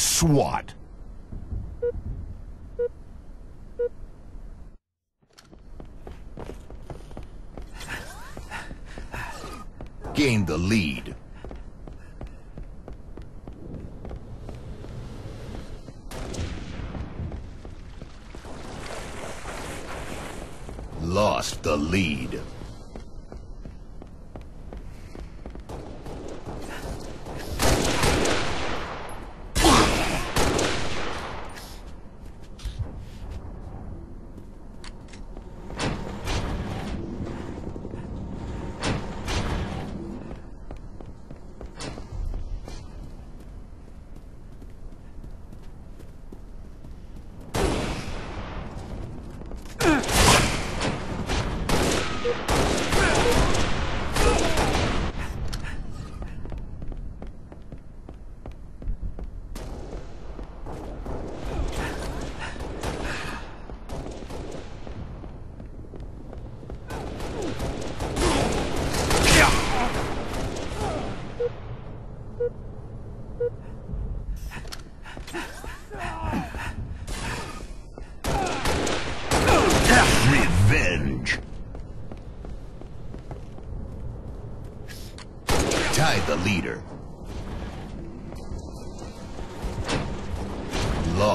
SWAT. Gain the lead. Lost the lead.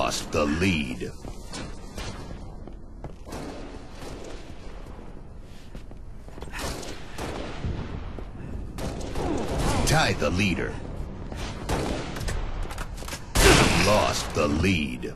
Lost the lead. Tie the leader. Lost the lead.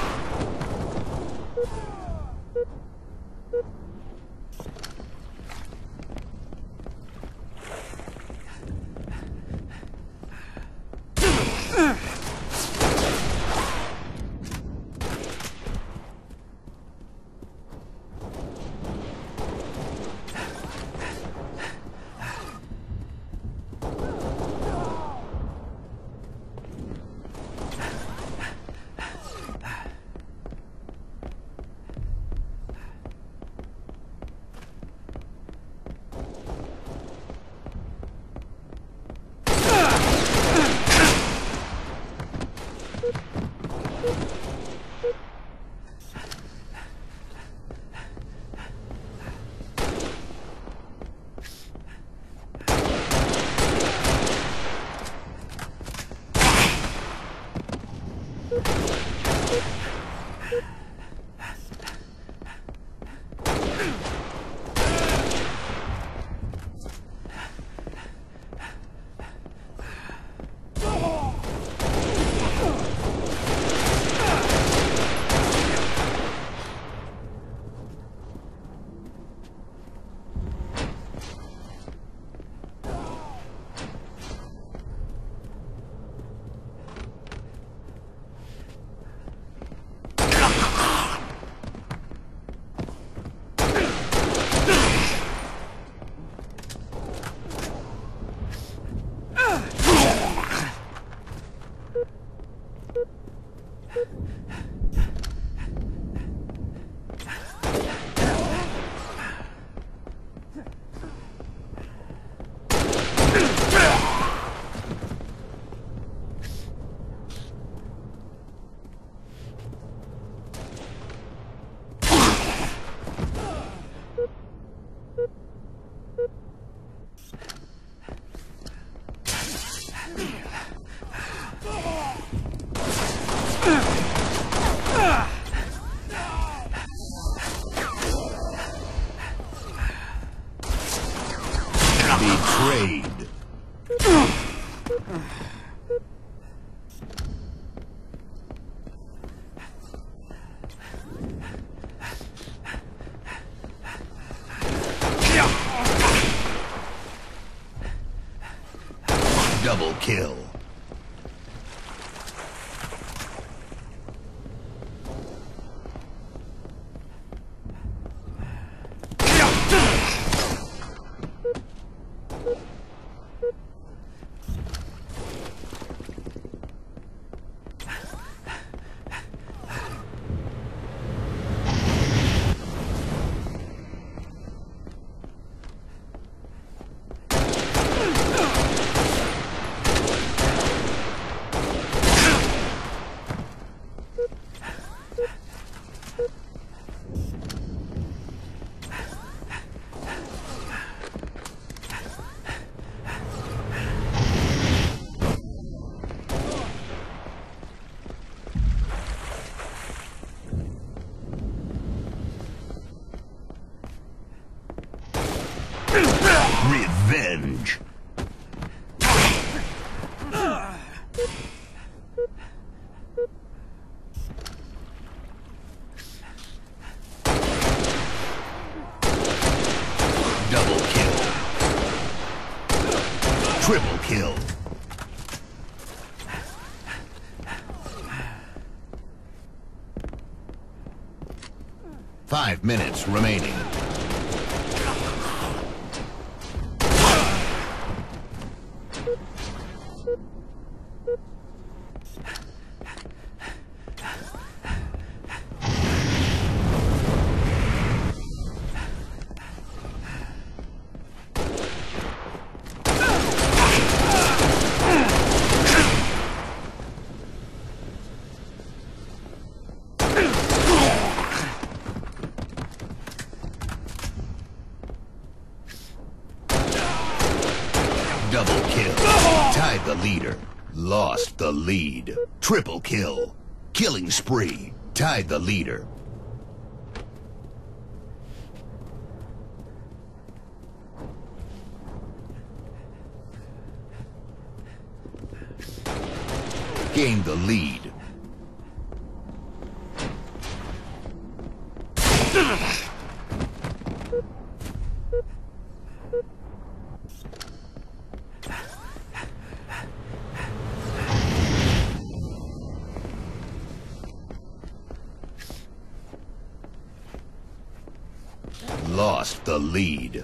Kill. Revenge. Double kill. Triple kill. Five minutes remaining. Double kill. Leader. Lost the lead. Triple kill. Killing spree. Tied the leader. Gained the lead. Lost the lead.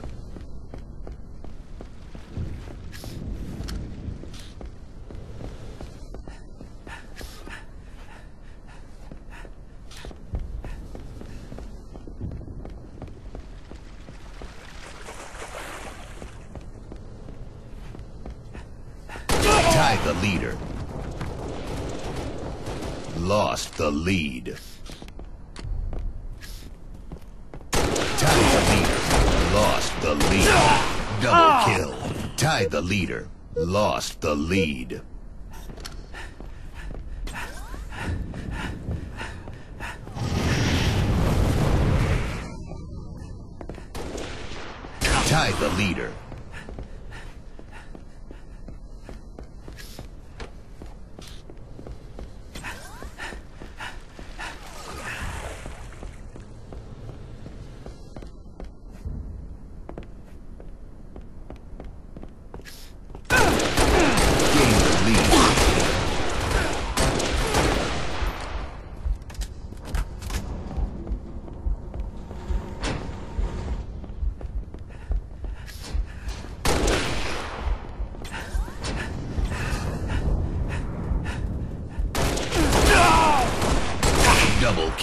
Tied the leader. Lost the lead. Tied the leader. Lost the lead. Double ah! kill. Tied the leader. Lost the lead. Tied the leader.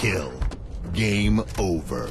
Kill. Game over.